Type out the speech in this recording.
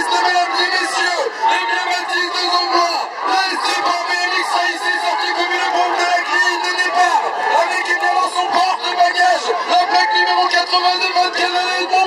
mesdames et messieurs, les emblématique de Zombois, l'ASC Barbé Alexaïs est sorti comme une bombe de la grille de départ, avec également son porte-bagage, la plaque numéro 82 24